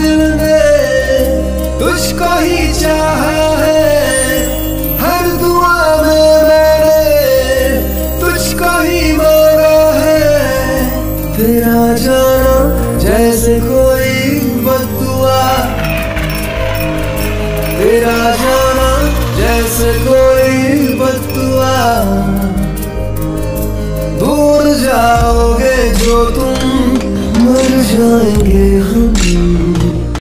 दिल ने तुझको ही चाहा है। हर दुआ में मैंने तुझको ही मांगा है। तेरा जाना जैसे कोई बदुआ। तेरा जाना जैसे कोई बदुआ। दूर जाओगे जो तुम, मर जाएँगे हम।